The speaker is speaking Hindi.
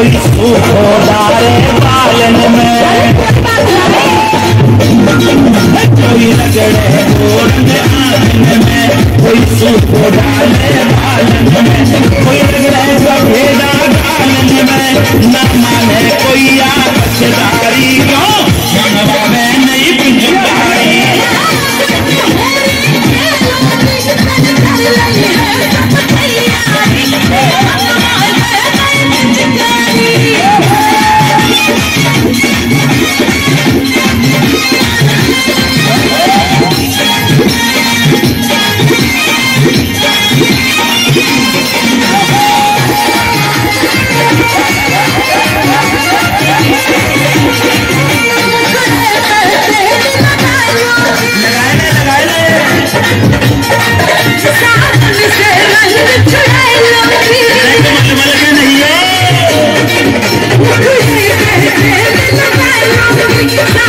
कोई उठो डारे पालन में। कोई रगड़े Yeah.